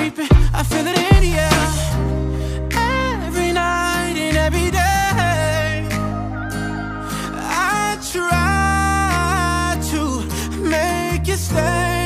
creeping, I feel it in the air. Every night and every day. I try to make you stay.